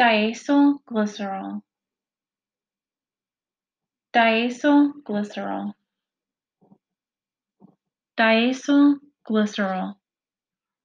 diacylglycerol diacylglycerol diacylglycerol